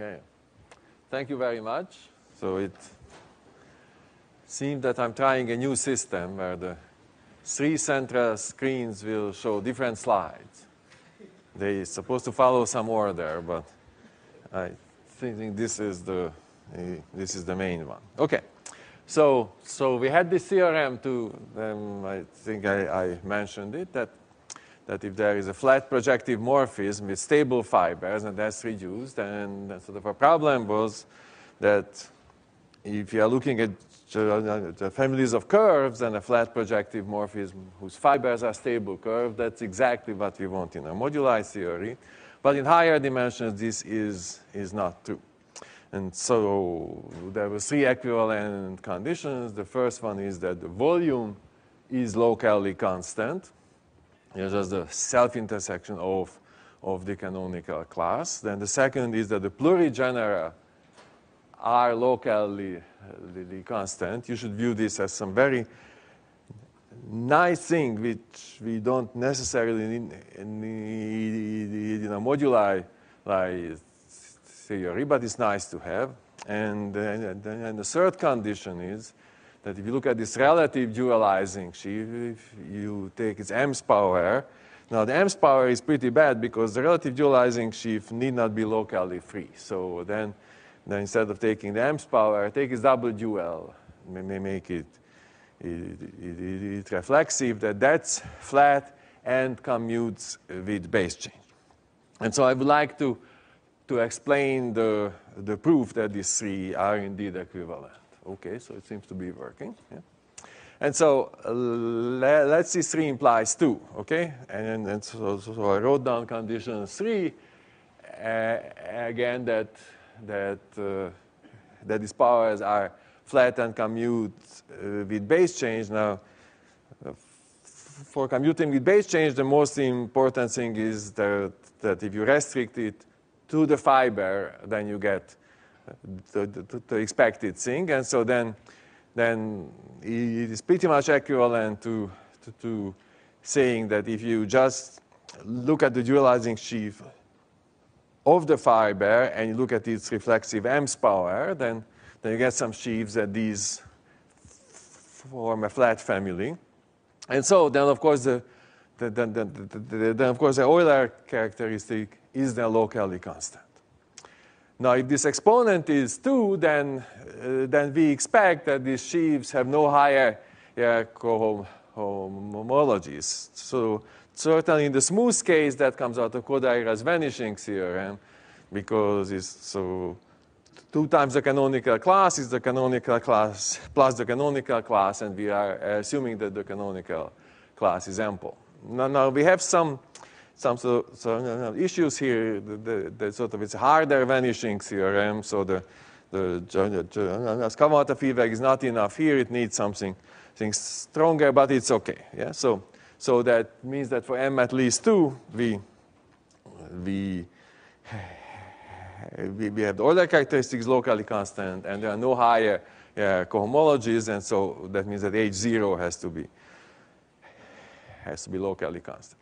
Okay. Thank you very much. So it seems that I'm trying a new system where the three central screens will show different slides. They're supposed to follow some order, but I think this is the, this is the main one. Okay. So, so we had this theorem to, um, I think I, I mentioned it, that that if there is a flat projective morphism with stable fibers and that's reduced, And sort of a problem was that if you are looking at the families of curves and a flat projective morphism whose fibers are stable curve, that's exactly what we want in a moduli theory. But in higher dimensions, this is, is not true. And so there were three equivalent conditions. The first one is that the volume is locally constant. It's just the self-intersection of, of the canonical class. Then the second is that the plurigenera are locally constant. You should view this as some very nice thing which we don't necessarily need, in a moduli like theory, but it's nice to have. And, and, and the third condition is that if you look at this relative dualizing sheaf, you take its m's power. Now, the m's power is pretty bad because the relative dualizing sheaf need not be locally free. So then, then instead of taking the m's power, take its double dual, may make it, it, it, it reflexive, that that's flat and commutes with base change. And so I would like to, to explain the, the proof that these three are indeed equivalent. Okay, so it seems to be working. Yeah. And so let, us see 3 implies 2, okay? And, and so, so, I wrote down condition 3, uh, again, that, that, uh, that these powers are flat and commute uh, with base change. Now, for commuting with base change, the most important thing is that, that if you restrict it to the fiber, then you get the, the, the, expected thing. And so then, then it is pretty much equivalent to, to, to saying that if you just look at the dualizing sheaf of the fiber and you look at its reflexive M's power, then, then you get some sheaves that these form a flat family. And so then, of course, the, the, the, the, of course, the Euler characteristic is then locally constant. Now, if this exponent is 2, then, uh, then we expect that these sheaves have no higher yeah, cohomologies. So certainly in the smooth case, that comes out of Kodaira's vanishing theorem, because it's so 2 times the canonical class is the canonical class plus the canonical class, and we are assuming that the canonical class is ample. Now, now we have some some sort of issues here. The, the, the, sort of it's harder vanishing theorem. So the the Kawamata is not enough here. It needs something, something stronger, but it's okay. Yeah. So so that means that for m at least two, we we we, we have the Euler characteristics locally constant, and there are no higher uh, cohomologies, and so that means that H0 has to be has to be locally constant.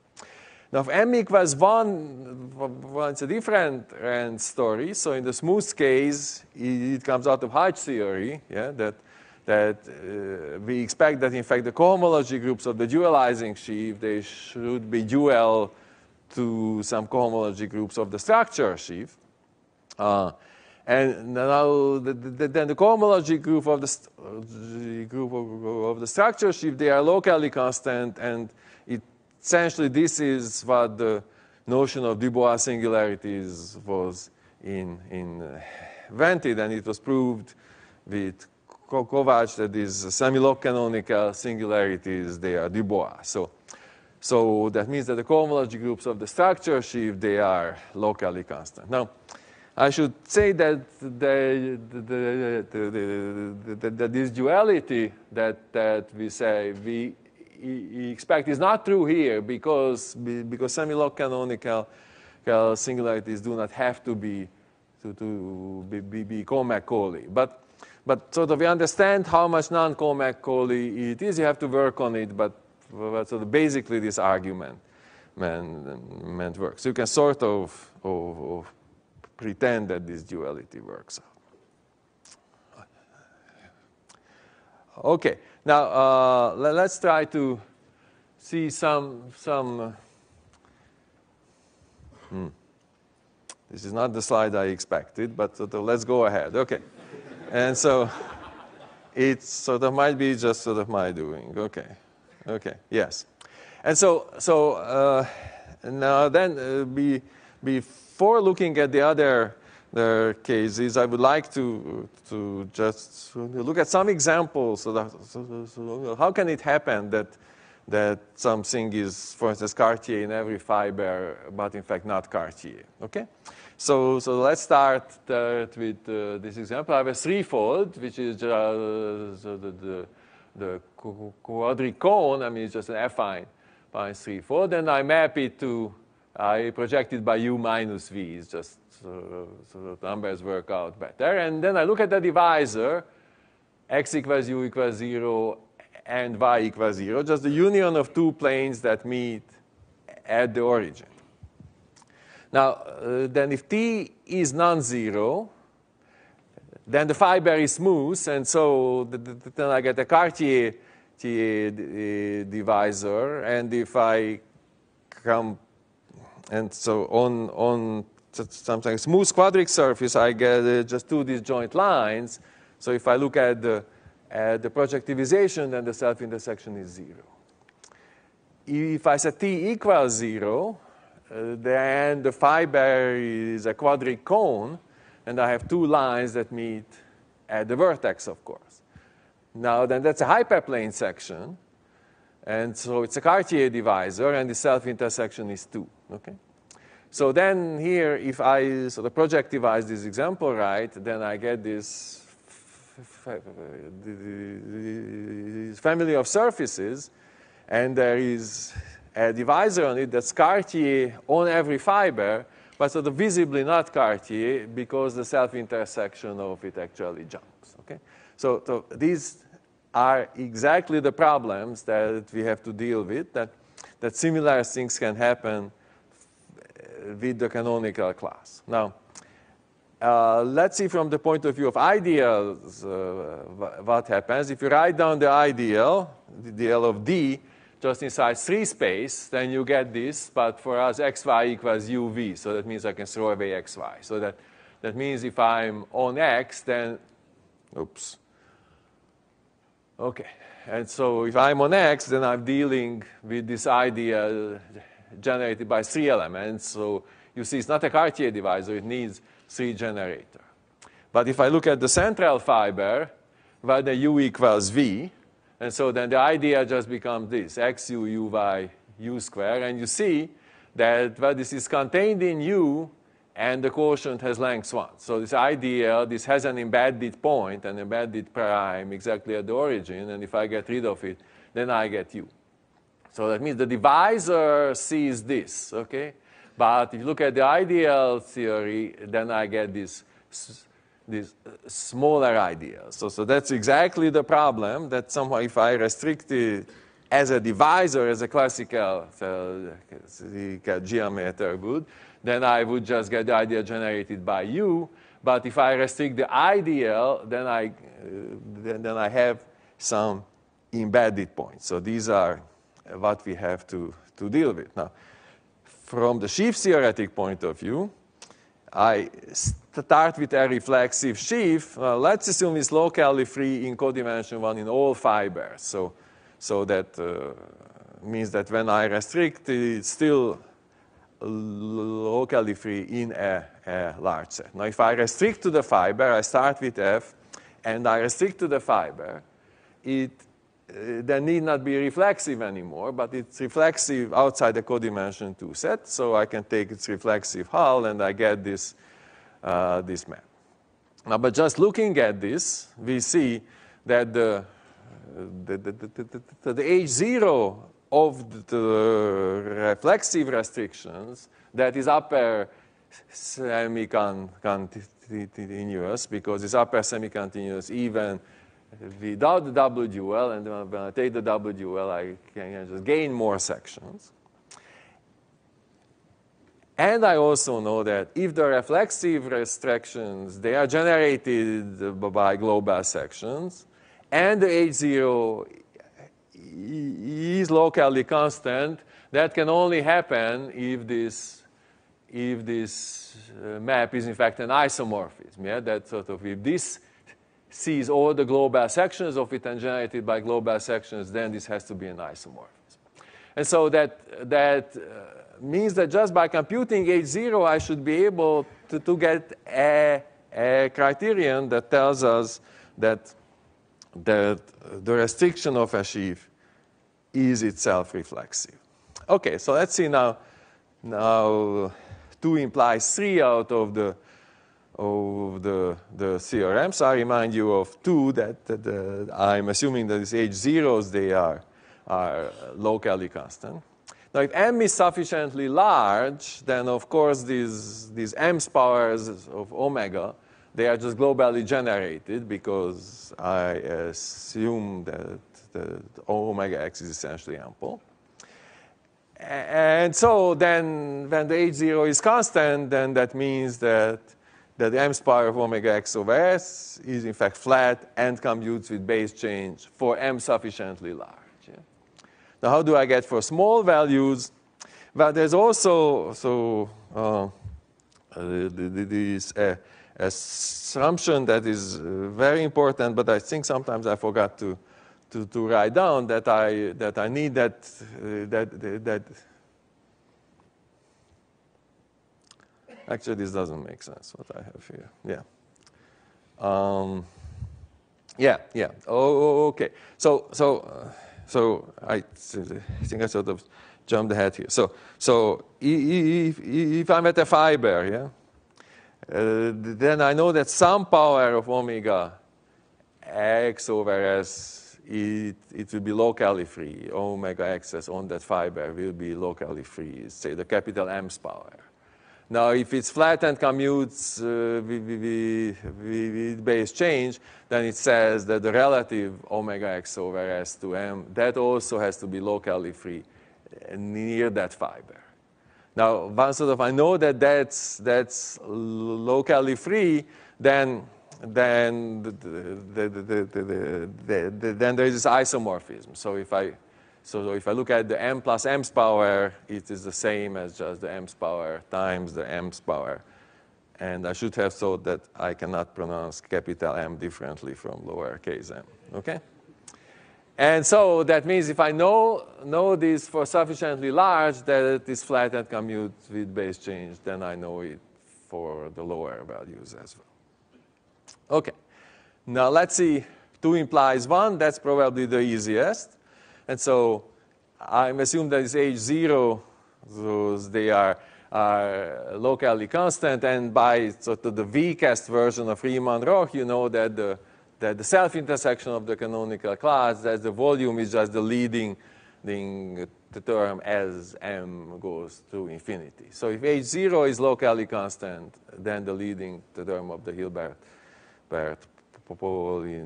Now, if m equals 1, well, it's a different rand story. So in the smooth case, it comes out of Hodge theory, yeah, that, that uh, we expect that, in fact, the cohomology groups of the dualizing sheaf, they should be dual to some cohomology groups of the structure sheaf. Uh, and now, the, the, then the cohomology group of the group of, of the structure sheaf, they are locally constant, and essentially, this is what the notion of Du Bois singularities was in, uh, invented, and it was proved with Kovács that these semi-log canonical singularities, they are Du Bois. So, so that means that the cohomology groups of the structure sheaf, they are locally constant. Now, I should say that the, the, the, this duality that, that we say, we expect is not true here because, because semi-log canonical singularities do not have to be to, to be, be, be Cohen-Macaulay. But, but sort of we understand how much non-Cohen-Macaulay it is. You have to work on it, but, but sort of basically this argument man, meant works. So you can sort of, of, of pretend that this duality works out. Okay, now uh, let, us try to see some, some uh, hmm. This is not the slide I expected, but let's go ahead. Okay. and so it sort of might be just sort of my doing. Okay. Okay. Yes. And so, so uh, now then, uh, be, before looking at the other the cases, I would like to, to just look at some examples. So, that, so, so how can it happen that, that something is, for instance, Cartier in every fiber, but in fact not Cartier? Okay? So, so let's start with uh, this example. I have a threefold, which is uh, the, the, the quadricone. I mean, it's just an affine by threefold. And I map it to, I project it by u minus v. It's just so, so the numbers work out better. And then I look at the divisor, x equals u equals 0 and y equals 0, just the union of two planes that meet at the origin. Now, uh, then if t is non-zero, then the fiber is smooth, and so the, the, then I get a Cartier t, uh, divisor, and if I come, and so on, on something smooth quadric surface, I get uh, just two disjoint lines. So if I look at the, at the projectivization, then the self-intersection is zero. If I set t equals zero, uh, then the fiber is a quadric cone, and I have two lines that meet at the vertex, of course. Now, then that's a hyperplane section, and so it's a Cartier divisor, and the self-intersection is 2, okay? So then here, if I sort of projectivize this example right, then I get this family of surfaces, and there is a divisor on it that's Cartier on every fiber, but sort of visibly not Cartier because the self-intersection of it actually jumps. Okay? So, so these are exactly the problems that we have to deal with, that, that similar things can happen with the canonical class. Now, uh, let's see from the point of view of ideals uh, what happens. If you write down the ideal, the L of D, just inside three space, then you get this, but for us xy equals uv, so that means I can throw away xy. So that, that means if I'm on x, then, oops. Okay, and so if I'm on x, then I'm dealing with this idea generated by three elements. So you see it's not a Cartier divisor, it needs three generator. But if I look at the central fiber, where the u equals v, and so then the idea just becomes this, xu, uy, u square. And you see that well, this is contained in u, and the quotient has length 1. So this idea, this has an embedded point, an embedded prime exactly at the origin. And if I get rid of it, then I get u. So that means the divisor sees this, okay? But if you look at the ideal theory, then I get this these uh, smaller ideas. So, so that's exactly the problem that somehow if I restrict it as a divisor, as a classical uh, geometer would, then I would just get the idea generated by you. But if I restrict the ideal, then I, uh, then, then I have some embedded points. So these are what we have to, to deal with. Now, from the sheaf theoretic point of view, I start with a reflexive sheaf. Uh, let's assume it's locally free in codimension 1 in all fibers. So, so that uh, means that when I restrict, it's still locally free in a, a, large set. Now, if I restrict to the fiber, I start with F, and I restrict to the fiber, it uh, then need not be reflexive anymore, but it's reflexive outside the codimension 2 set, so I can take its reflexive hull and I get this, uh, this map. Now, but just looking at this, we see that the, the, the, the, the H0 of the reflexive restrictions, that is upper semi-continuous, because it's upper semi-continuous even without the hull, and when I take the hull, I can just gain more sections. And I also know that if the reflexive restrictions, they are generated by global sections, and the H0 is locally constant, that can only happen if this, if this uh, map is in fact an isomorphism. Yeah? That sort of, if this sees all the global sections of it and generated by global sections, then this has to be an isomorphism. And so that, that uh, means that just by computing H0, I should be able to, to get a, a criterion that tells us that, that the restriction of a sheaf is itself reflexive. Okay, so let's see now. Now, 2 implies 3 out of the of the, the theorems. I remind you of two that, that uh, I'm assuming that these H zeros, they are, are locally constant. Now, if m is sufficiently large, then of course these, these m's powers of omega, they are just globally generated because I assume that the omega x is essentially ample. And so then when the H0 is constant, then that means that, that the m's power of omega x over s is in fact flat and commutes with base change for m sufficiently large. Yeah? Now how do I get for small values? Well, there's also so uh, this uh, assumption that is uh, very important, but I think sometimes I forgot to to, to write down that I, that I need that, uh, that, that. Actually, this doesn't make sense, what I have here. Yeah. Um, yeah, yeah. Oh, oh, okay. So, so, uh, so I think I sort of jumped ahead here. So, so if, if I'm at a fiber, yeah, uh, then I know that some power of omega x over s it, it will be locally free. Omega access on that fiber will be locally free, say the capital M's power. Now, if it's flat and commutes uh, with, with, base change, then it says that the relative omega x over s to m, that also has to be locally free near that fiber. Now, once sort of I know that that's, that's locally free, then then, the, the, the, then there is this isomorphism. So if I so if I look at the m plus m's power, it is the same as just the m's power times the m's power. And I should have thought that I cannot pronounce capital M differently from lowercase m. Okay? And so that means if I know, know this for sufficiently large that it is flat and commutes with base change, then I know it for the lower values as well. Okay. Now let's see, 2 implies 1. That's probably the easiest. And so I'm assuming that is H0, those they are, are locally constant. And by sort of the weakest version of Riemann-Roch, you know that the, that the self-intersection of the canonical class, that the volume is just the leading the, the term as m goes to infinity. So if H0 is locally constant, then the leading the term of the Hilbert but Pauli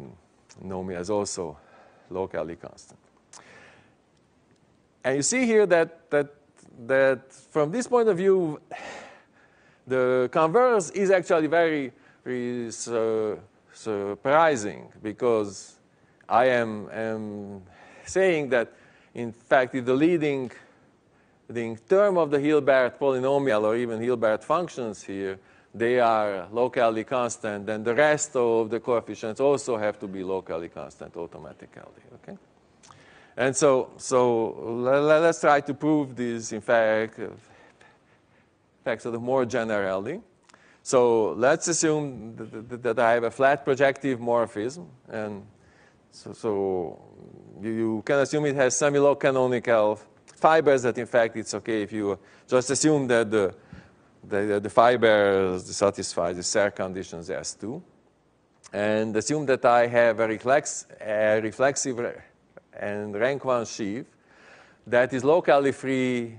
is also locally constant. And you see here that, that, that from this point of view, the converse is actually very, very surprising because I am, am saying that, in fact, if the leading the term of the Hilbert polynomial or even Hilbert functions here they are locally constant, then the rest of the coefficients also have to be locally constant automatically. Okay? And so, so let, us try to prove this, in fact, fact, sort of more generally. So let's assume that, I have a flat projective morphism, and so, so you can assume it has semi-log canonical fibers. That in fact it's okay if you just assume that the the, the fibers satisfy the Serre conditions S2. And assume that I have a, reflex, a reflexive and rank 1 sheaf that is locally free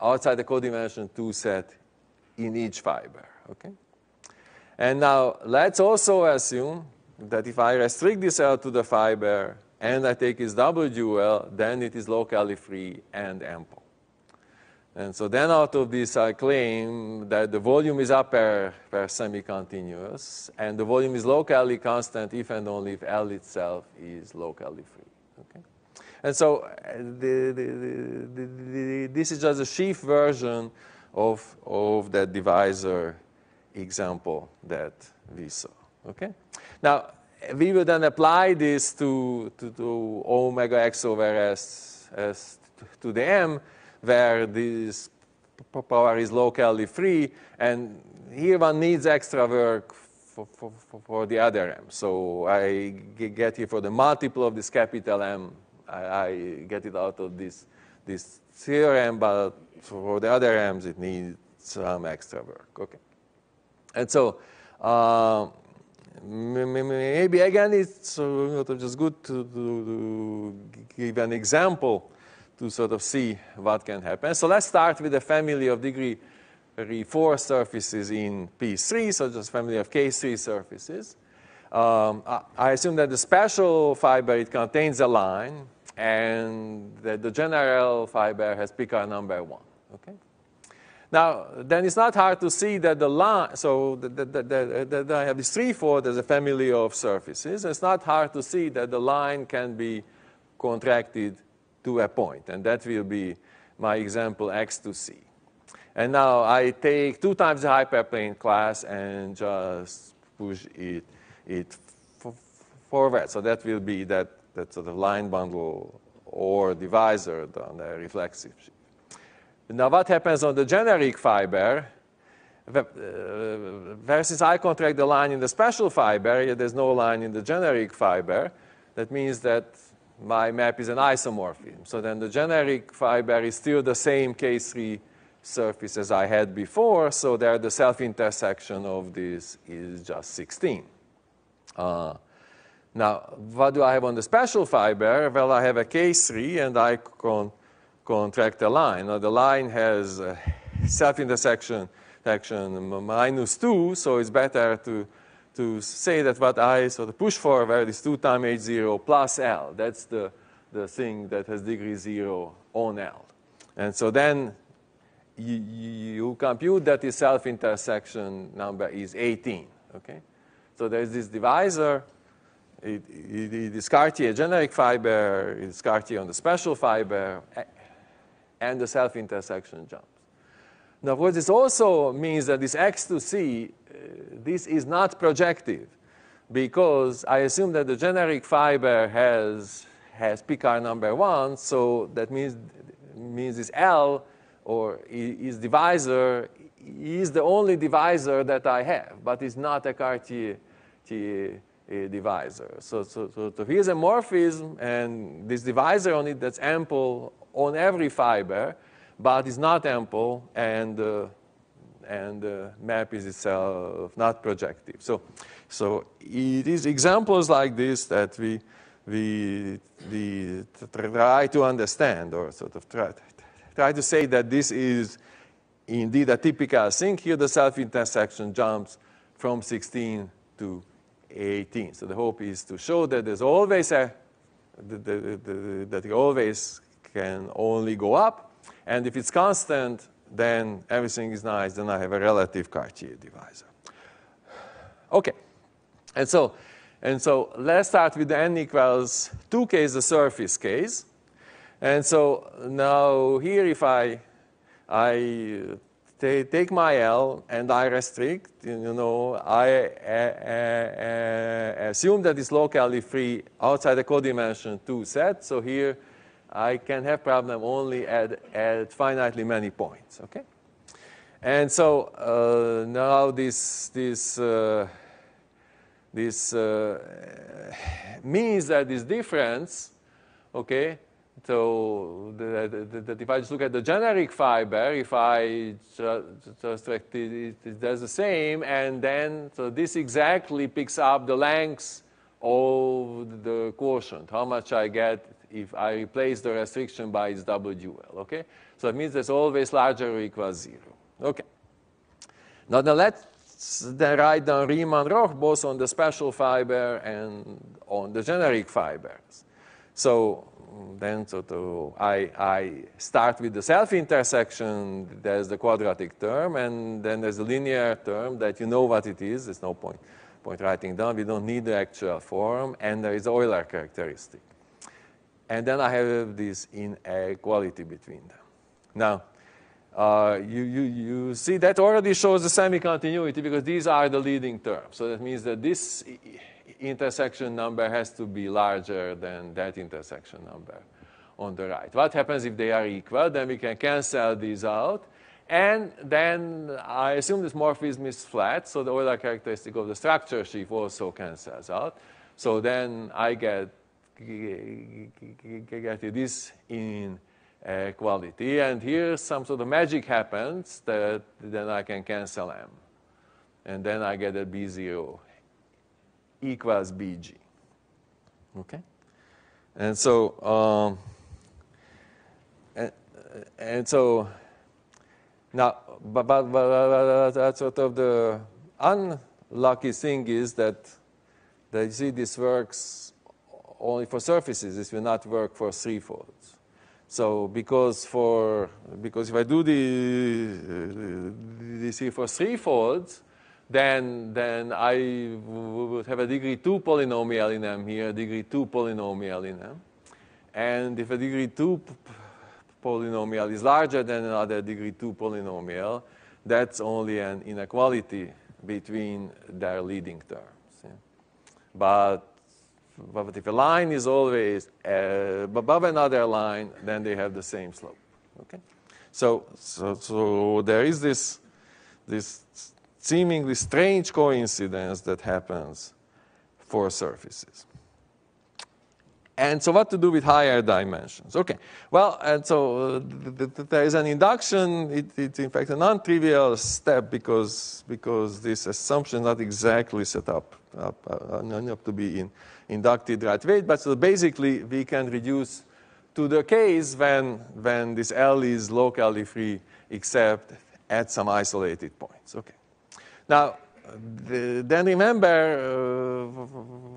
outside the codimension 2 set in each fiber. Okay? And now let's also assume that if I restrict this L to the fiber and I take its double dual, then it is locally free and ample. And so then out of this, I claim that the volume is upper per semi-continuous, and the volume is locally constant if and only if L itself is locally free. Okay? And so uh, the, the, the, this is just a sheaf version of, of that divisor example that we saw. Okay? Now, we will then apply this to, to, to omega x over s, s to the m, where this power is locally free, and here one needs extra work for, for, for the other m. So I get here for the multiple of this capital M, I, I get it out of this, this theorem, but for the other m's it needs some extra work. Okay. And so uh, maybe again it's just good to, to, to, give an example to sort of see what can happen. So let's start with a family of degree 4 surfaces in P3, so just family of K3 surfaces. Um, I assume that the special fiber, it contains a line, and that the general fiber has Picard number 1. Okay? Now, then it's not hard to see that the line, so that I have this 3, 4, there's a family of surfaces. It's not hard to see that the line can be contracted to a point, and that will be my example x to c. And now I take 2 times the hyperplane class and just push it, it forward. So that will be that, that sort of line bundle or divisor on the reflexive sheaf. Now what happens on the generic fiber, uh, versus I contract the line in the special fiber, there's no line in the generic fiber. That means that my map is an isomorphism. So then the generic fiber is still the same K3 surface as I had before, so there the self-intersection of this is just 16. Uh, now, what do I have on the special fiber? Well, I have a K3 and I can contract a line. Now, the line has self-intersection section minus 2, so it's better to, to say that what I sort of push forward is 2 times H0 plus L. That's the, the thing that has degree 0 on L. And so then you, you compute that the self-intersection number is 18, okay? So there's this divisor it, it, it is Cartier generic fiber, it is Cartier on the special fiber, and the self-intersection jumps. Now, course, this also means that this X to C, this is not projective, because I assume that the generic fiber has, has Picard number one, so that means, means this L, or is divisor, is the only divisor that I have, but it's not a Cartier divisor. So, so, so, so here's a morphism, and this divisor on it that's ample on every fiber, but is not ample, and, uh, and the map is itself not projective. So, so it is examples like this that we, we, we try to understand, or sort of try, try to say that this is indeed a typical thing. Here the self-intersection jumps from 16 to 18. So the hope is to show that there's always a, that it always can only go up. And if it's constant, then everything is nice. Then I have a relative Cartier divisor. Okay. And so, and so let's start with the n equals 2 case, the surface case. And so now here if I, I take my L and I restrict, you know, I uh, uh, assume that it's locally free outside the codimension 2 set. So here I can have problem only at, at finitely many points, okay? And so uh, now this, this, uh, this uh, means that this difference, okay, so the, if I just look at the generic fiber, if I just it, it does the same, and then so this exactly picks up the length of the quotient, how much I get if I replace the restriction by its hull, okay? So it means there's always larger or equals zero, okay? Now then let's then write down Riemann-Roch both on the special fiber and on the generic fibers. So then so to, I, I start with the self-intersection, there's the quadratic term, and then there's a linear term that you know what it is. There's no point, point writing down. We don't need the actual form, and there is Euler characteristic. And then I have this inequality between them. Now, uh, you, you, you see that already shows the semi-continuity because these are the leading terms. So that means that this intersection number has to be larger than that intersection number on the right. What happens if they are equal? Then we can cancel these out. And then I assume this morphism is flat, so the Euler characteristic of the structure sheaf also cancels out. So then I get, get this in quality, And here some sort of magic happens that then I can cancel M. And then I get a B0 equals BG. Okay? And so, um, and, and so, now, but, but, but that's sort of the unlucky thing is that, that you see this works only for surfaces. This will not work for threefolds. So because for because if I do the this for threefolds, then, then I would have a degree 2 polynomial in M here, a degree 2 polynomial in M. And if a degree 2 polynomial is larger than another degree 2 polynomial, that's only an inequality between their leading terms. Yeah. But, but if a line is always uh, above another line, then they have the same slope. Okay? So, so, so there is this, this seemingly strange coincidence that happens for surfaces. And so what to do with higher dimensions? Okay, well, and so uh, th th there is an induction. It, it's in fact a non-trivial step because, because this assumption is not exactly set up, up, uh, up to be in, inducted right weight. But so basically we can reduce to the case when, when this L is locally free except at some isolated points. Okay. Now, the, then remember uh,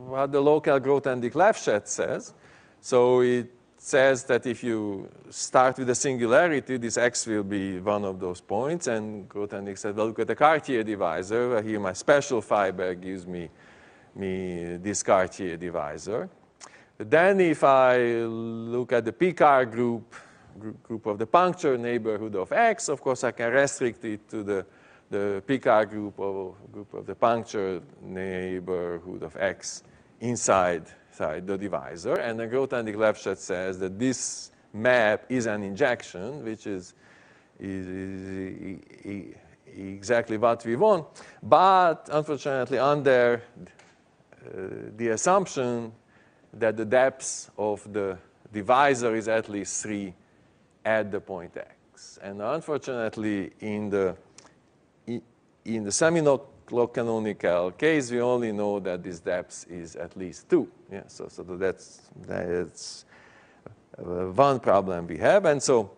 what the local growth Grothendieck-Lefschetz says. So it says that if you start with a singularity, this x will be one of those points. And Grothendieck said, well, look at the Cartier divisor. Here my special fiber gives me, me this Cartier divisor. Then if I look at the Picard group, group of the puncture neighborhood of x, of course I can restrict it to the the Picard group of, group of the puncture neighborhood of X inside, inside the divisor. And the Grothendieck-Lefschetz says that this map is an injection, which is, is, is, exactly what we want. But unfortunately, under Uh, the assumption that the depth of the divisor is at least 3 at the point x. And unfortunately, in the in the semi-canonical case, we only know that this depth is at least 2. Yeah, so, so that's, that's one problem we have. And so,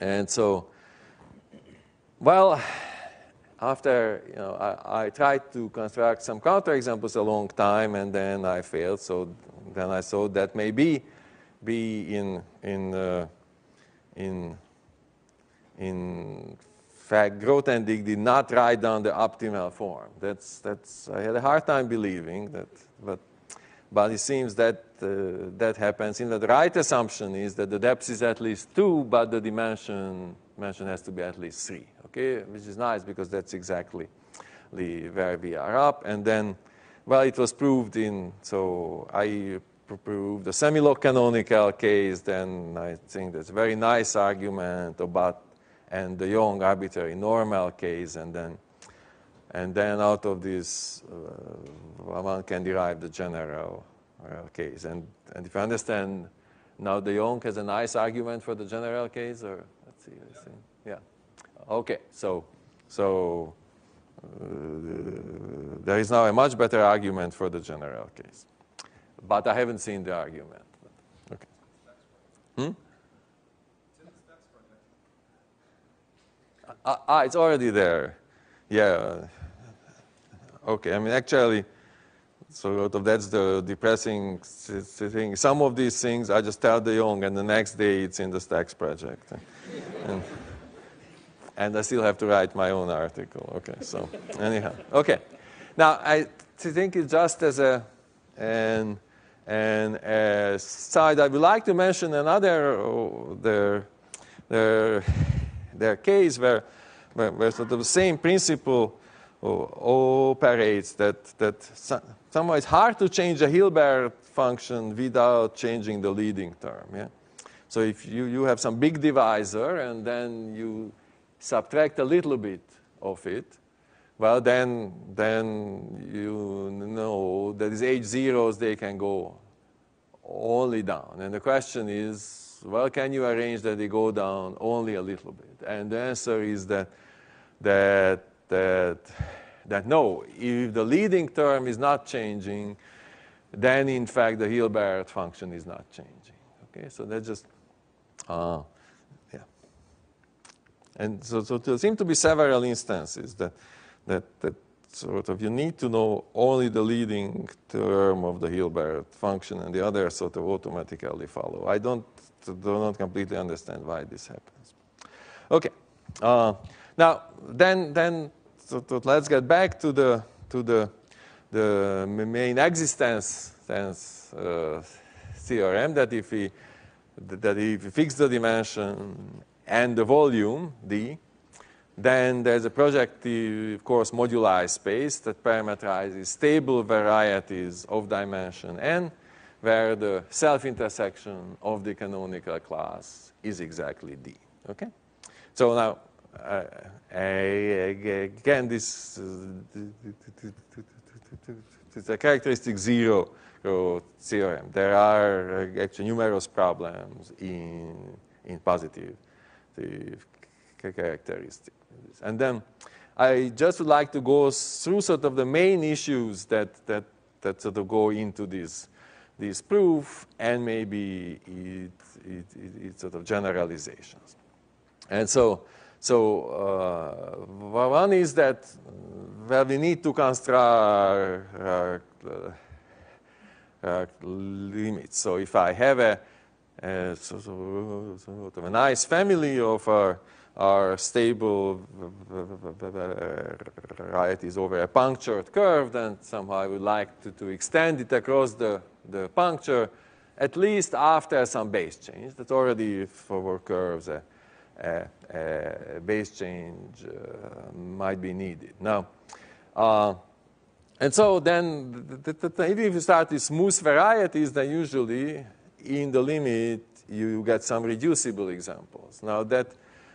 and so well, after you know, I, I, tried to construct some counterexamples a long time, and then I failed. So then I thought that maybe be in in uh, in in fact, Grothendieck did not write down the optimal form. That's, that's, I had a hard time believing that, but, but it seems that uh, that happens. In the right assumption is that the depth is at least 2, but the dimension, dimension has to be at least 3, okay? Which is nice because that's exactly the, where we are up. And then, well, it was proved in, so I proved the semi-log canonical case, then I think that's a very nice argument about and de Jong arbitrary normal case, and then, and then out of this, uh, one can derive the general uh, case. And, and if you understand, now de Jong has a nice argument for the general case, or see, see. yeah. Okay, so, so uh, there is now a much better argument for the general case. But I haven't seen the argument. Okay. Hmm? Ah, ah, it's already there. Yeah. Okay, I mean, actually, sort of that's the depressing thing. Some of these things I just tell de Jong, and the next day it's in the Stacks project. and, and I still have to write my own article. Okay, so anyhow, okay. Now I think just as a an and aside, I would like to mention another uh, their their their case where where, where sort of the same principle uh, operates that that somehow it's hard to change a Hilbert function without changing the leading term. Yeah. So if you, you have some big divisor and then you subtract a little bit of it, well, then, then you know that these h zeros, they can go only down. And the question is, well, can you arrange that they go down only a little bit? And the answer is that, that, that, that no, if the leading term is not changing, then in fact the Hilbert function is not changing. Okay, so that's just, uh, yeah. And so, so there seem to be several instances that that, that sort of you need to know only the leading term of the Hilbert function and the others sort of automatically follow. I don't, do not completely understand why this happens. Okay. Uh, now, then, then let's get back to the, to the, the main existence uh, theorem that if we, that if we fix the dimension and the volume, d, then there's a projective, of course, moduli space that parameterizes stable varieties of dimension n, where the self-intersection of the canonical class is exactly D. Okay? So now, uh, again, this is a characteristic zero theorem. There are actually numerous problems in, in positive characteristics. And then I just would like to go through sort of the main issues that, that, that sort of go into this, this proof and maybe it, it, it, it sort of generalizations. And so, so uh, one is that well, we need to construct uh, uh, limits. So if I have a, a sort of a nice family of uh, are stable varieties over a punctured curve, then somehow I would like to, to extend it across the, the puncture, at least after some base change. That's already for curves base change uh, might be needed. Now, uh, and so then the, the, the, if you start with smooth varieties, then usually in the limit you get some reducible examples. Now that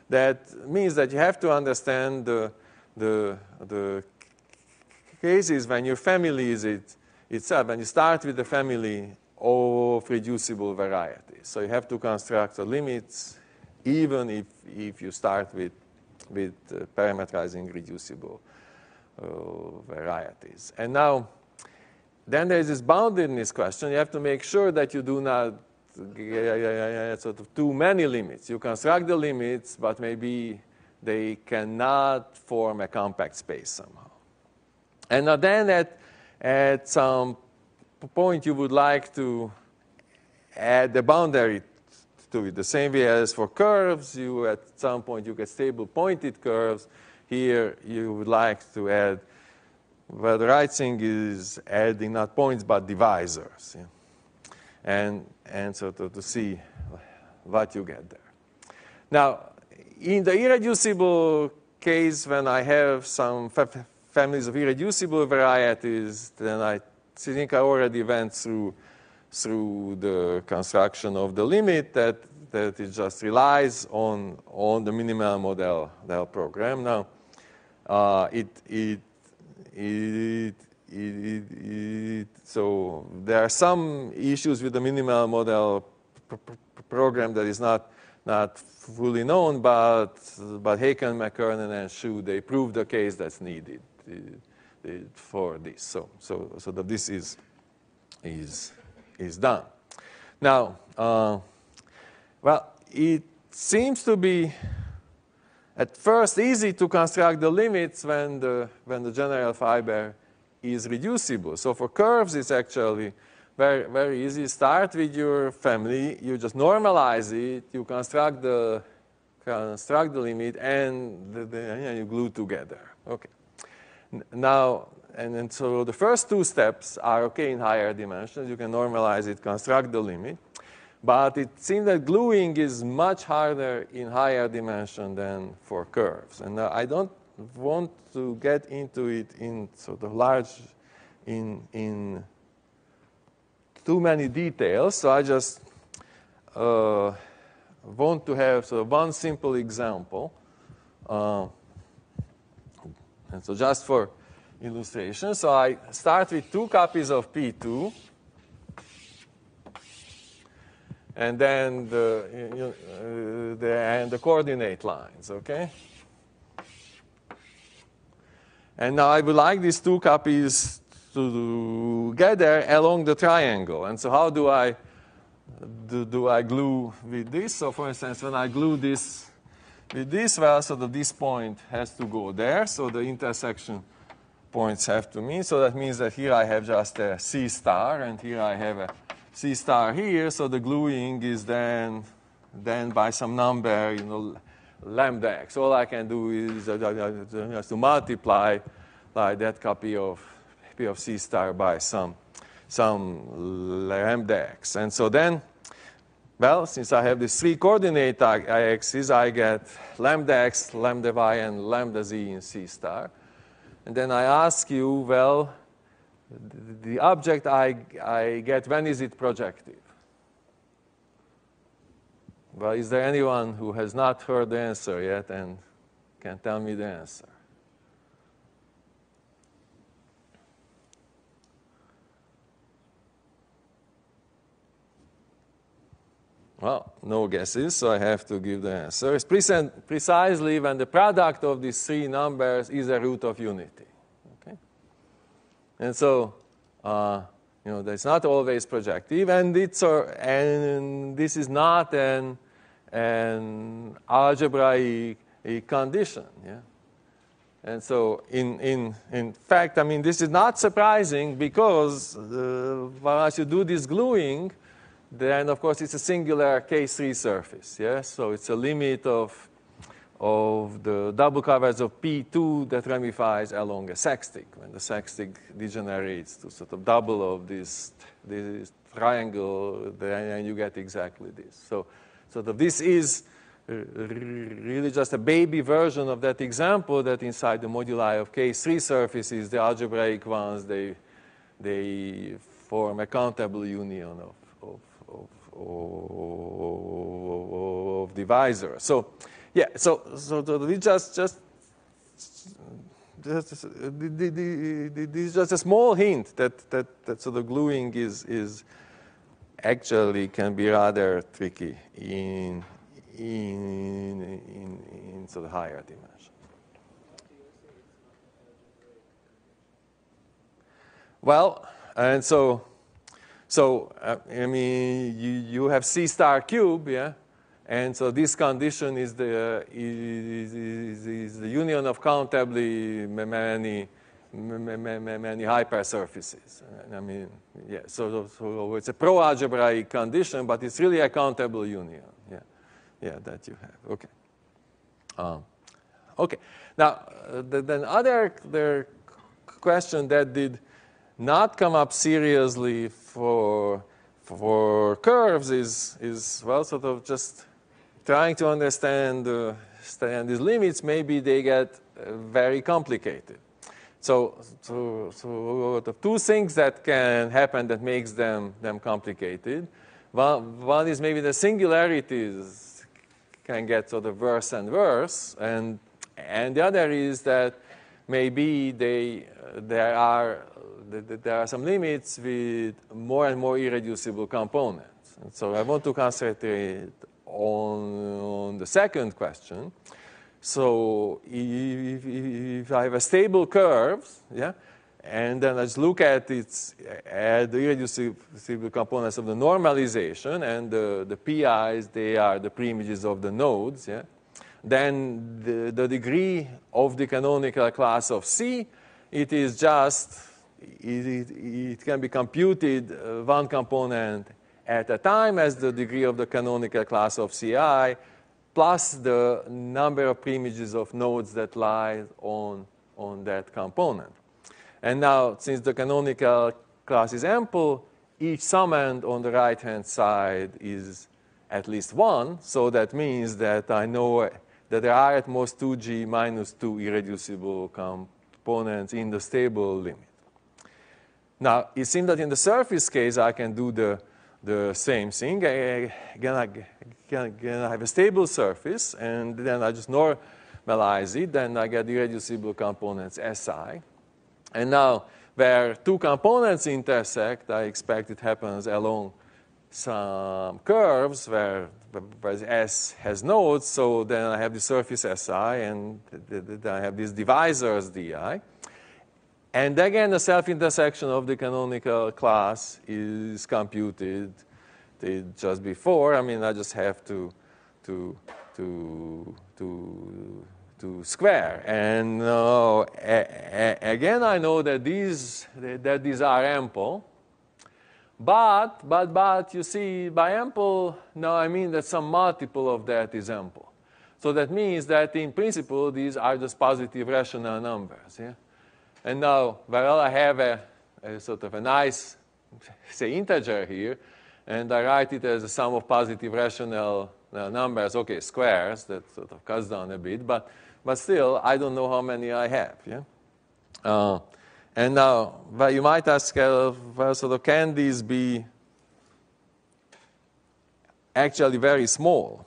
that means that you have to understand the, the, the cases when your family is it itself, and you start with the family of reducible varieties. So you have to construct the limits even if, if you start with, with uh, parameterizing reducible uh, varieties. And now, then there is this boundedness question. You have to make sure that you do not sort of too many limits. You construct the limits, but maybe they cannot form a compact space somehow. And then at, at some point you would like to add the boundary to it. The same way as for curves, you at some point you get stable pointed curves. Here you would like to add, well, the right thing is adding not points but divisors. Yeah and, and so to, to see what you get there. Now, in the irreducible case, when I have some families of irreducible varieties, then I think I already went through, through the construction of the limit that, that it just relies on, on the minimal model, model program. Now, uh, it, it, it, it, so there are some issues with the minimal model pr pr program that is not, not fully known, but, but Hacon, McKernan, and Xu, they proved the case that's needed uh, for this. So, so, so that this is, is, is done. Now, uh, well, it seems to be at first easy to construct the limits when the, when the general fiber is reducible. So for curves, it's actually very, very easy. Start with your family. You just normalize it. You construct the, construct the limit, and, the, the, you glue together. Okay. Now, and, and so the first two steps are okay in higher dimensions. You can normalize it, construct the limit. But it seems that gluing is much harder in higher dimension than for curves. And uh, I don't want to get into it in sort of large, in, in too many details. So I just uh, want to have sort of one simple example. Uh, and so just for illustration, so I start with two copies of P2 and then the, uh, the, and the coordinate lines, okay? And now I would like these two copies to get there along the triangle. And so how do I, do, do I glue with this? So for instance, when I glue this with this, well, so that this point has to go there, so the intersection points have to mean. So that means that here I have just a C star, and here I have a C star here, so the gluing is then, then by some number, you know, lambda x. All I can do is uh, uh, uh, to multiply like that copy of P of C star by some, some lambda x. And so then, well, since I have these three coordinate axes, I get lambda x, lambda y, and lambda z in C star. And then I ask you, well, the object I, I get, when is it projective? Well, is there anyone who has not heard the answer yet and can tell me the answer? Well, no guesses, so I have to give the answer. It's precisely when the product of these three numbers is a root of unity. Okay? And so, uh, you know, that's not always projective, and it's uh, and this is not an an algebraic condition. Yeah. And so, in, in, in fact, I mean, this is not surprising because uh, once you do this gluing, then of course it's a singular K3 surface. Yes, so it's a limit of of the double coverage of P2 that ramifies along a sextic. When the sextic degenerates to sort of double of this, this triangle, then you get exactly this. So, sort of this is really just a baby version of that example that inside the moduli of K3 surfaces, the algebraic ones, they, they form a countable union of, of, of. So yeah, so, so we just, just, just uh, this is just a small hint that, that, that sort of gluing is, is actually can be rather tricky in, in, in, in sort of higher dimensions. Well, and so, so uh, I mean, you, you have C star cube, yeah, and so this condition is the, is, is, is the union of countably many, many hypersurfaces. I mean, yeah, so, so it's a pro-algebraic condition, but it's really a countable union. Yeah, yeah, that you have. Okay. Um, okay. Now, uh, the, the other the question that did not come up seriously for for curves is is well, sort of just trying to understand, uh, understand these limits, maybe they get uh, very complicated. So, so, so the two things that can happen that makes them, them complicated. One, one is maybe the singularities can get sort of worse and worse, and, and the other is that maybe they, there, are, there are some limits with more and more irreducible components. And so I want to concentrate on, on the second question. So if, if, I have a stable curve, yeah, and then just look at its at the irreducible components of the normalization and the, the PIs, they are the preimages of the nodes, yeah, then the, the degree of the canonical class of C, it is just it, it, it can be computed uh, one component at a time as the degree of the canonical class of CI plus the number of preimages of nodes that lie on, on that component. And now, since the canonical class is ample, each summand on the right-hand side is at least 1. So that means that I know that there are at most 2g minus 2 irreducible components in the stable limit. Now, it seems that in the surface case, I can do the, the same thing. Again, I, again, I have a stable surface, and then I just normalize it. Then I get irreducible components Si. And now, where two components intersect, I expect it happens along some curves where, where S has nodes, so then I have the surface Si, and then I have these divisors Di. And again, the self-intersection of the canonical class is computed just before. I mean, I just have to, to, to, to, to square. And uh, again, I know that these, that these are ample. But, but, but, you see, by ample, now I mean that some multiple of that is ample. So that means that in principle, these are just positive rational numbers. Yeah? And now, well, I have a, a sort of a nice, say, integer here, and I write it as a sum of positive rational uh, numbers, okay, squares, that sort of cuts down a bit, but, but still, I don't know how many I have, yeah? Uh, and now, you might ask, uh, sort can these be actually very small?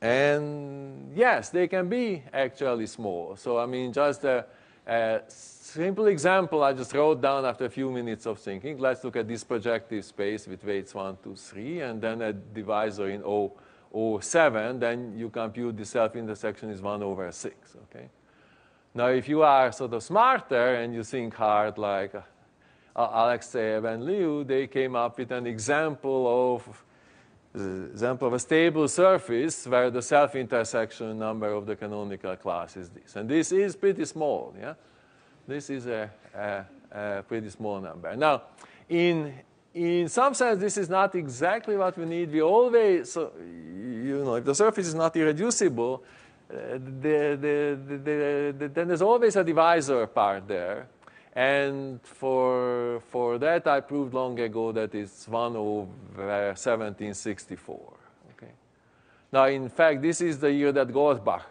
And yes, they can be actually small. So, I mean, just a, a simple example I just wrote down after a few minutes of thinking. Let's look at this projective space with weights 1, 2, 3, and then a divisor in O, O7. Then you compute the self-intersection is 1 over 6, okay? Now, if you are sort of smarter and you think hard like uh, Alexeev and Liu, they came up with an example of example of a stable surface where the self-intersection number of the canonical class is this. And this is pretty small, yeah? This is a, a, a pretty small number. Now, in, in some sense, this is not exactly what we need. We always, so, you know, if the surface is not irreducible, uh, the, the, the, then there's always a divisor part there. And for, for that, I proved long ago that it's 1 over 1764. Okay? Now, in fact, this is the year that Goldbach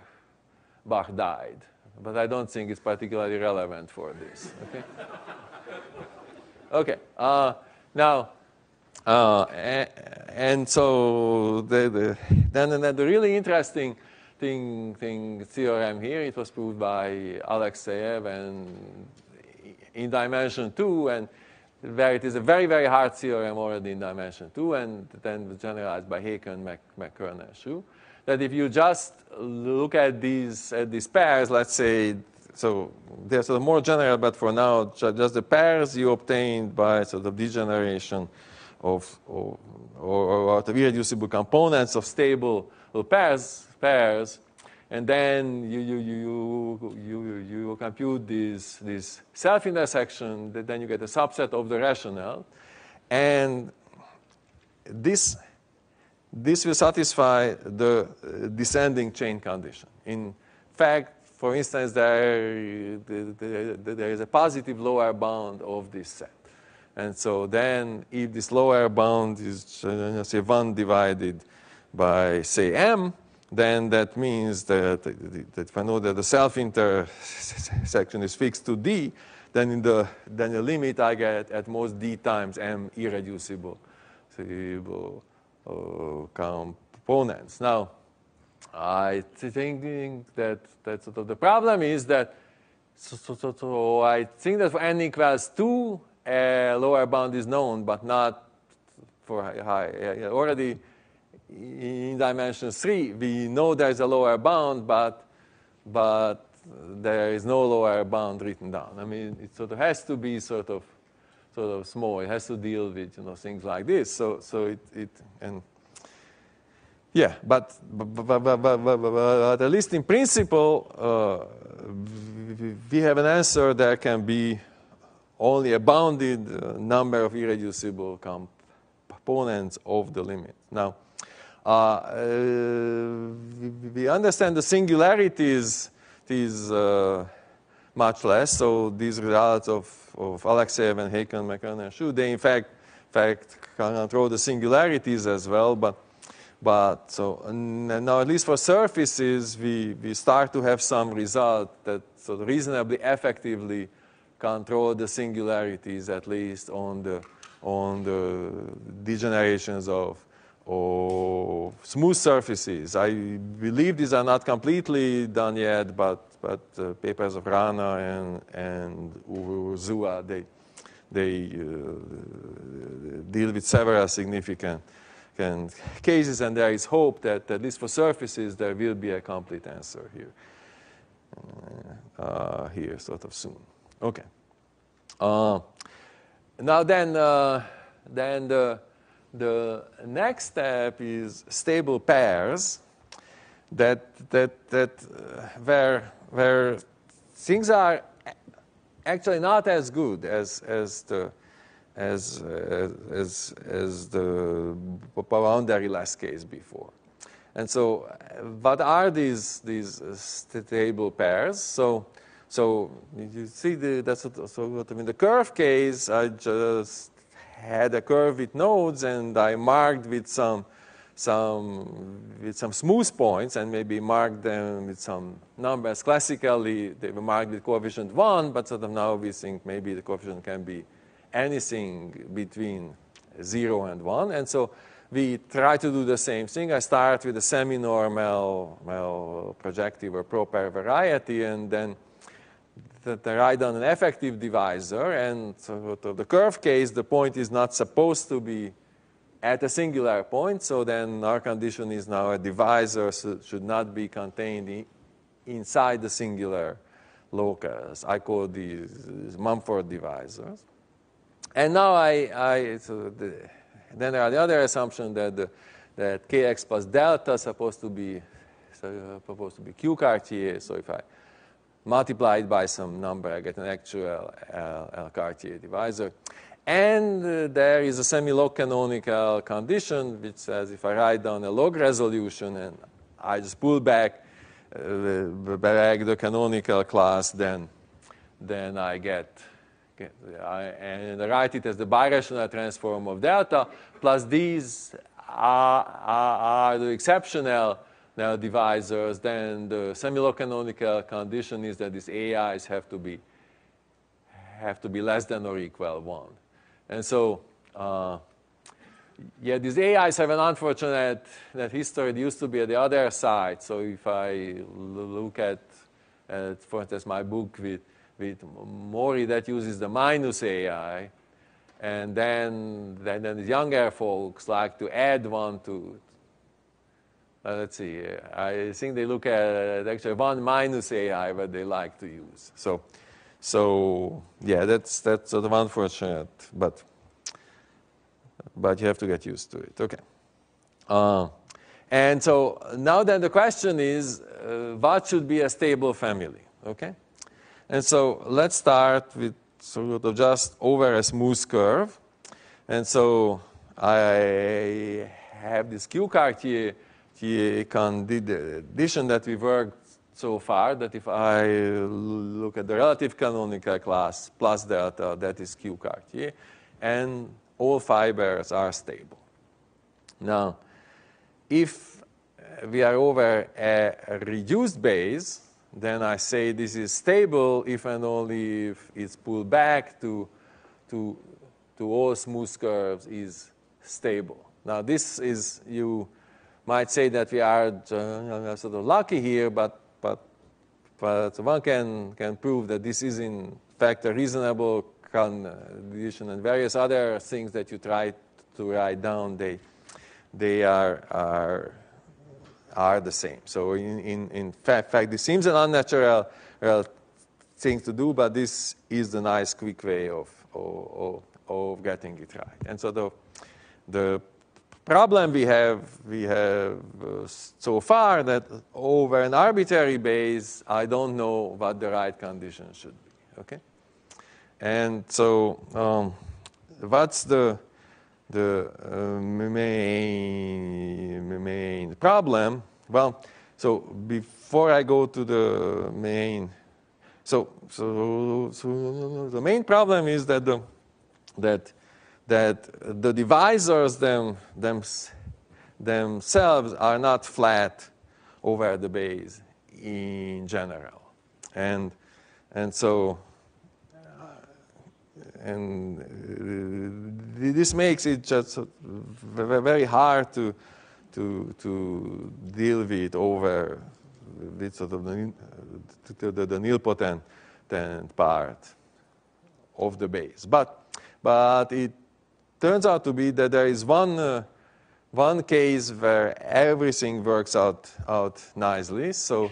Bach died but I don't think it's particularly relevant for this. Okay. okay. Uh, now, uh, and, and, so the, the, then, then the really interesting thing, thing theorem here, it was proved by Alexeev and in dimension two, and where it is a very, very hard theorem already in dimension two, and then generalized by Hacon, Mc, McKernan, Xu that if you just look at these, at these pairs, let's say, so they're sort of more general, but for now, just the pairs you obtained by sort of degeneration of, or, or, of irreducible components of stable pairs, pairs, and then you, you, you, you, you compute this, this self-intersection, then you get a subset of the rational, and this this will satisfy the uh, descending chain condition. In fact, for instance, there, there is a positive lower bound of this set. And so then if this lower bound is, uh, say, 1 divided by, say, m, then that means that, that if I know that the self-intersection is fixed to d, then in the, then the limit I get at most d times m irreducible. Uh, components. Now, I think that, that sort of the problem is that so, so, so, I think that for n equals 2, a lower bound is known, but not for high. Already in dimension 3, we know there's a lower bound, but, but there is no lower bound written down. I mean, it sort of has to be sort of sort of small. It has to deal with you know things like this. So so it, it and yeah, but, but, but, but, at least in principle, uh, we have an answer that can be only a bounded uh, number of irreducible components of the limit. Now, we understand the singularities is uh, much less. So these results of, of Alexeev and Hacon, McKernan, and Xu, they in fact, fact control the singularities as well. But, but so now at least for surfaces, we, we start to have some result that so reasonably effectively control the singularities at least on the on the degenerations of or smooth surfaces. I believe these are not completely done yet, but, but uh, papers of Rana and, and they, they uh, deal with several significant cases, and there is hope that at least for surfaces there will be a complete answer here, uh, here sort of soon. Okay. Uh, now then, uh, then the the next step is stable pairs that, that, that uh, where, where things are actually not as good as, as the, as, uh, as, as the boundary-less case before. And so, uh, what are these, these stable pairs? So, so you see, the, that's what, so what I mean. The curve case, I just had a curve with nodes and I marked with some, some, with some smooth points and maybe marked them with some numbers. Classically, they were marked with coefficient 1, but sort of now we think maybe the coefficient can be anything between 0 and 1. And so we try to do the same thing. I start with a semi-normal projective or proper variety, and then that I write down an effective divisor, and so the curve case, the point is not supposed to be at a singular point, so then our condition is now a divisor so should not be contained inside the singular locus. I call these Mumford divisors. And now I, I so the, then there are the other assumption that the, that kx plus delta is supposed to be so, uh, supposed to be q Cartier. So if I multiplied by some number, I get an actual L, Cartier divisor. And uh, there is a semi-log canonical condition which says if I write down a log resolution and I just pull back uh, the, back the canonical class, then, then I get, get I, and I write it as the birational transform of delta, plus these are, are, are the exceptional now divisors, then the semi-log canonical condition is that these AIs have to be have to be less than or equal one. And so, uh, yeah, these AIs have an unfortunate that history. It used to be at the other side. So if I look at, at for instance, my book with, with Mori that uses the minus AI, and then, then, then the younger folks like to add one to, uh, let's see, I think they look at actually one minus AI what they like to use. So, so yeah, that's, that's sort of unfortunate, but, but you have to get used to it. Okay. Uh, and so now then the question is, uh, what should be a stable family? Okay? And so let's start with sort of just over a smooth curve. And so I have this Q Cartier he can do the addition that we worked so far, that if I look at the relative canonical class plus delta, that is Q Cartier, and all fibers are stable. Now, if we are over a reduced base, then I say this is stable if and only if it's pulled back to, to, to all smooth curves is stable. Now, this is, you might say that we are uh, sort of lucky here, but, but, but one can, can prove that this is in fact a reasonable condition and various other things that you try to write down, they, they are, are, are the same. So in, in, in fact, this seems an unnatural thing to do, but this is the nice quick way of, of, of getting it right. And so the, the problem we have, we have uh, so far that over an arbitrary base, I don't know what the right condition should be, okay? and so um, what's the the uh, main main problem? Well, so before I go to the main, so so so the main problem is that the that that the divisors them, them themselves are not flat over the base in general, and and so and uh, this makes it just very hard to, to, to deal with over with sort of the, the, the, the nilpotent part of the base. But, but it turns out to be that there is one, uh, one case where everything works out, out nicely. So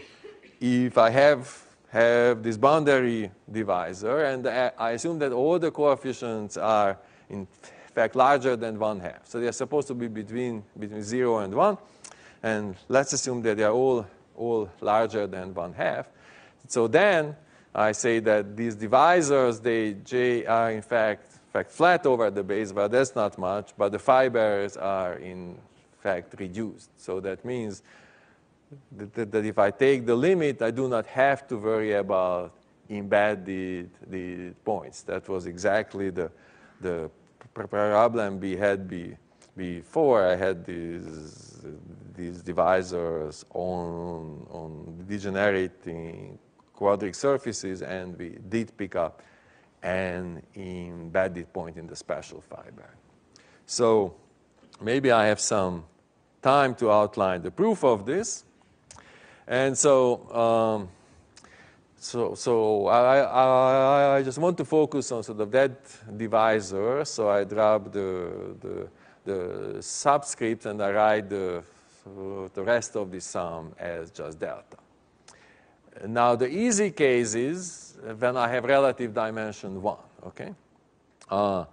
if I have have this boundary divisor, and I assume that all the coefficients are in fact larger than one half. So they are supposed to be between, between zero and one, and let's assume that they are all, all larger than one half. So then I say that these divisors, they J are in fact, fact flat over the base, but that's not much, but the fibers are in fact reduced. So that means that, that, if I take the limit, I do not have to worry about embedded the points. That was exactly the, the problem we had be, before. I had these, these divisors on, on degenerating quadric surfaces, and we did pick up an embedded point in the special fiber. So maybe I have some time to outline the proof of this. And so, um, so, so I, I, I, just want to focus on sort of that divisor. So I drop the, the, the subscript and I write the, the rest of the sum as just delta. Now, the easy case is when I have relative dimension 1, okay? Uh,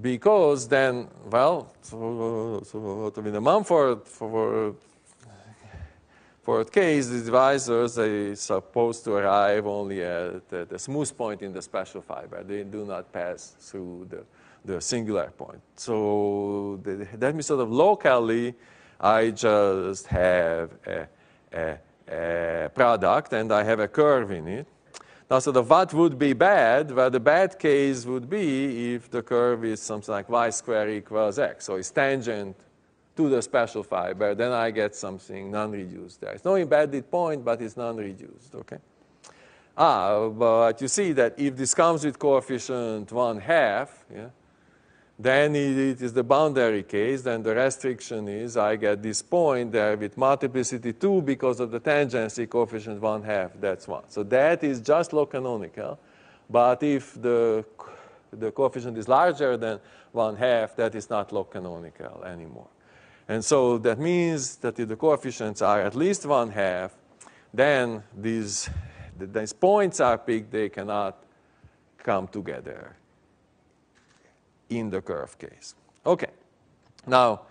because then, well, so, so, so in the Mumford for for case, the divisors are supposed to arrive only at the smooth point in the special fiber. They do not pass through the, the singular point. So that means sort of locally, I just have a, a, a, product and I have a curve in it. Now, so the what would be bad? Well, the bad case would be if the curve is something like y squared equals x. So it's tangent to the special fiber, then I get something non-reduced there. It's no embedded point, but it's non-reduced, okay? Ah, but you see that if this comes with coefficient 1 half, yeah, then it is the boundary case, then the restriction is I get this point there with multiplicity 2 because of the tangency coefficient 1 half, that's 1. So that is just log canonical, but if the, the coefficient is larger than 1 half, that is not log canonical anymore. And so that means that if the coefficients are at least one half, then these, these points are big, they cannot come together in the curve case. Okay. Now,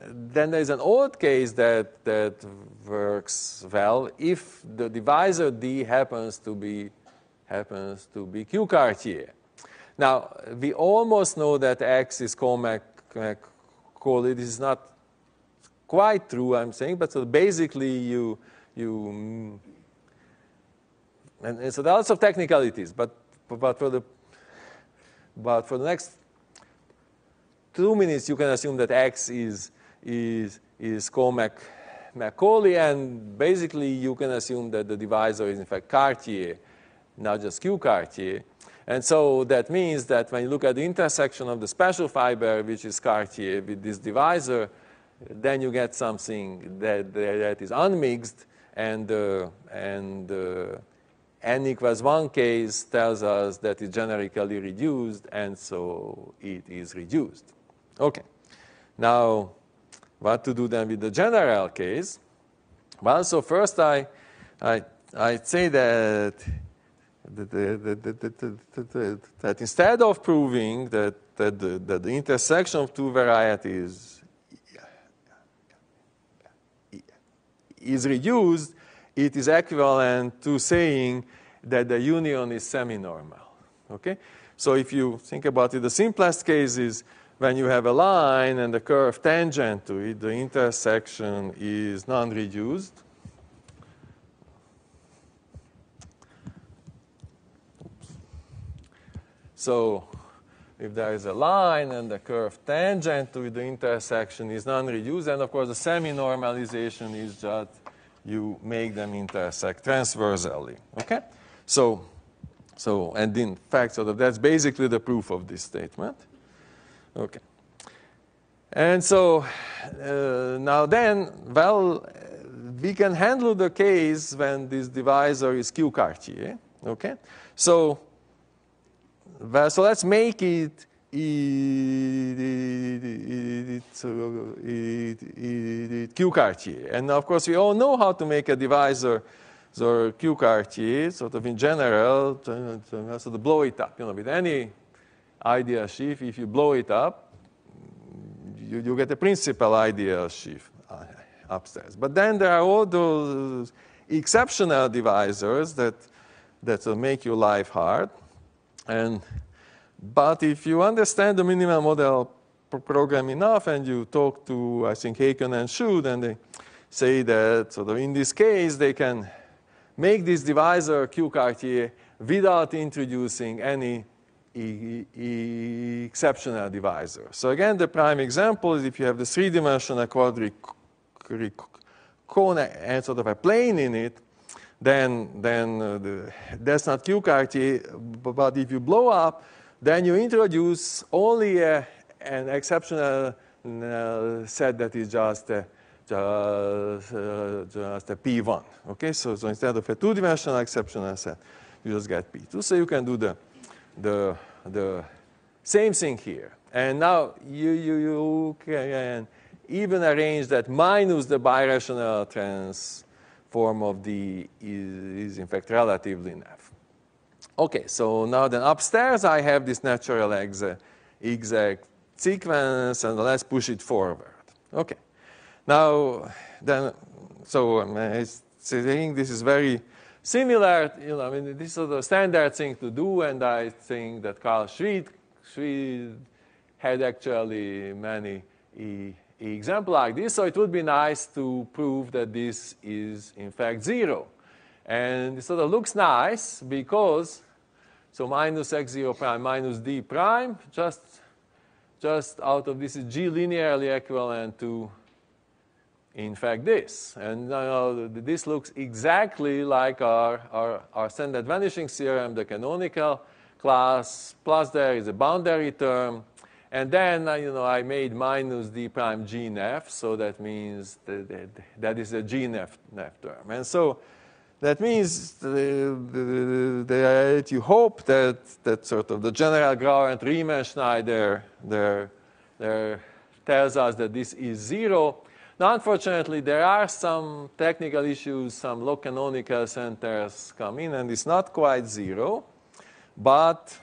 then there's an odd case that, that works well if the divisor D happens to be, happens to be Q Cartier. Now, we almost know that X is Comac, This is not quite true, I'm saying, but so basically you, you and, and so there are lots of technicalities, but, but, for the, but for the next two minutes, you can assume that X is, is, is Cohen-Macaulay, and basically you can assume that the divisor is in fact Cartier, not just Q Cartier. And so that means that when you look at the intersection of the special fiber, which is Cartier, with this divisor, then you get something that, that is unmixed, and, uh, and uh, n equals 1 case tells us that it's generically reduced, and so it is reduced. Okay. Now, what to do then with the general case? Well, so first I, I, I'd say that, that instead of proving that, that, the, that the intersection of two varieties is reduced, it is equivalent to saying that the union is semi-normal. Okay? So if you think about it, the simplest case is when you have a line and the curve tangent to it, the intersection is non-reduced. So if there is a line and the curve tangent to it, the intersection is non-reduced, and of course the semi-normalization is just you make them intersect transversally. Okay? So, so and in fact, so that's basically the proof of this statement. Okay. And so uh, now then, well, we can handle the case when this divisor is Q Cartier. Okay? So well, so let's make it Q Cartier. And of course, we all know how to make a divisor so Q Cartier, sort of in general, so to blow it up, you know, with any ideal sheaf, if you blow it up, you, you get a principal ideal sheaf uh, upstairs. But then there are all those exceptional divisors that, that will make your life hard. And, but if you understand the minimal model program enough and you talk to, I think, Hacon and Xu, then they say that sort of in this case, they can make this divisor Q Cartier without introducing any e e exceptional divisor. So again, the prime example is if you have the three-dimensional quadric cone and sort of a plane in it, then, then uh, the, that's not Q Cartier. But if you blow up, then you introduce only a, an exceptional uh, set that is just a, just, uh, just a P1. Okay, so, so instead of a two-dimensional exceptional set, you just get P2. So you can do the, the, the same thing here. And now you, you, you can even arrange that minus the birational trans form of D is, is in fact relatively nef. Okay, so now then upstairs I have this natural exact, exact sequence and let's push it forward. Okay, now then, so um, I think this is very similar, you know, I mean, this is the standard thing to do and I think that Karl Schwede had actually many example like this. So it would be nice to prove that this is in fact zero. And it sort of looks nice because, so minus x0 prime minus d prime, just, just out of this is g linearly equivalent to, in fact, this. And uh, this looks exactly like our, our, our standard vanishing theorem, the canonical class, plus there is a boundary term, and then, uh, you know, I made minus d prime g nef, so that means that, that, that is a g nef term. And so that means that you hope that, that sort of the general Grauert and Riemenschneider there, there tells us that this is zero. Now, unfortunately, there are some technical issues, some log canonical centers come in, and it's not quite zero. But,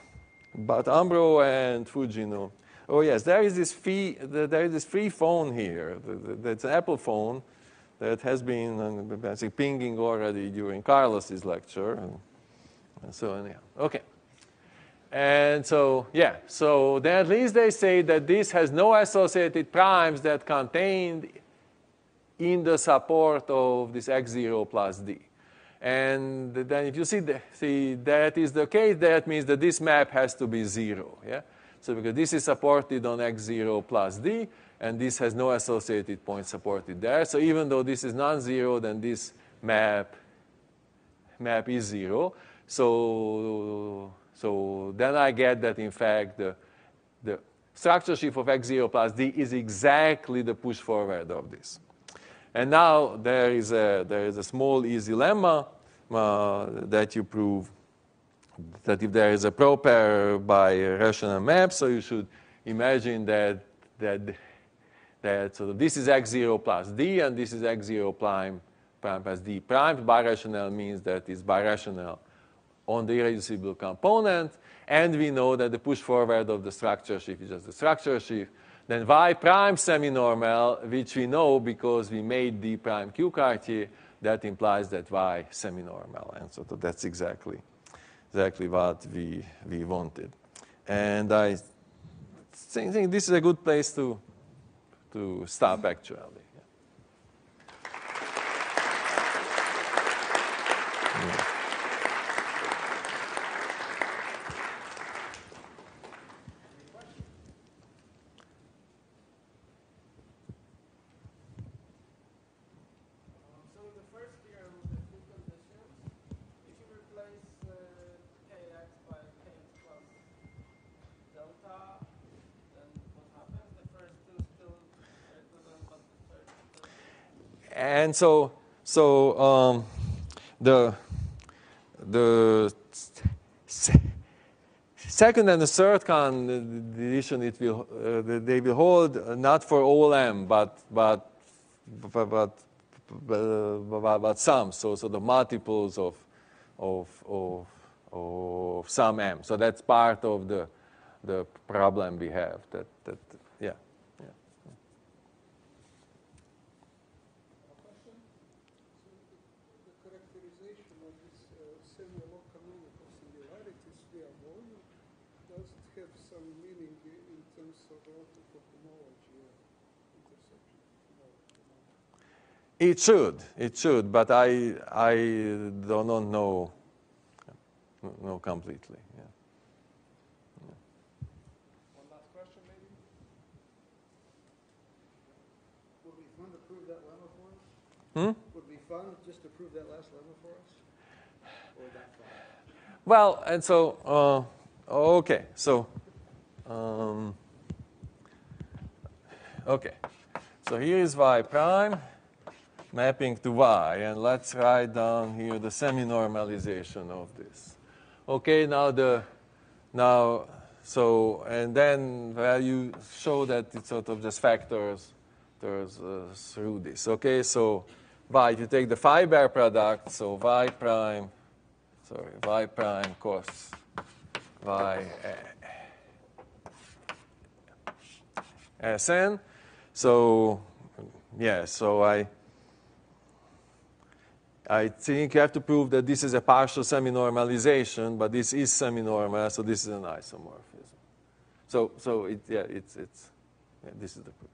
but Ambro and Fujino Oh yes, there is this free, there is this free phone here. That's an Apple phone that has been uh, pinging already during Carlos's lecture. And, and so anyhow, okay. And so, yeah, so then at least they say that this has no associated primes that contained in the support of this x0 plus d. And then if you see, the, see that is the case, that means that this map has to be zero. Yeah? So because this is supported on x0 plus d, and this has no associated point supported there. So even though this is non-zero, then this map, map is zero. So, so then I get that, in fact, the, the structure sheaf of x0 plus d is exactly the push forward of this. And now there is a, there is a small easy lemma uh, that you prove that if there is a proper birational map, so you should imagine that, that, that so this is x0 plus d, and this is x0 prime, prime plus d prime. Birational means that it's birational on the irreducible component, and we know that the push forward of the structure sheaf is just the structure sheaf. Then y prime semi-normal, which we know because we made d prime q Cartier, that implies that y semi-normal, and so that's exactly exactly what we, we wanted. And I think, think this is a good place to, to stop actually. So in the first year with the two conditions, if you replace uh, kx by kx plus delta, then what happens? The first two still are equivalent, but the third still. And so, so um, the the se- second and the third condition it will uh, they will hold uh, not for all m but but but but, but, but some. So so the multiples of of of of some m. So that's part of the the problem we have that that yeah yeah The characterization of uh, semi-log-canonical singularities via volume, does it have some meaning in terms of or intersection? It should, it should, but I, I do not know, know completely. Yeah. One last question, maybe? Would be fun to prove that lemma for us? Hmm? Would be fun just to prove that last lemma for us? Or that fun? Well, and so, uh, okay, so, um, okay, so here is y prime mapping to y, and let's write down here the semi-normalization of this. Okay, now the, now, so, and then well, you show that it sort of just factors uh, through this. Okay, so y, if you take the fiber product, so y prime sorry, y prime cos y Sn. So, yeah, so I, I think you have to prove that this is a partial semi-normalization, but this is semi-normal, so this is an isomorphism. So, so it, yeah, it's, it's, yeah, this is the proof.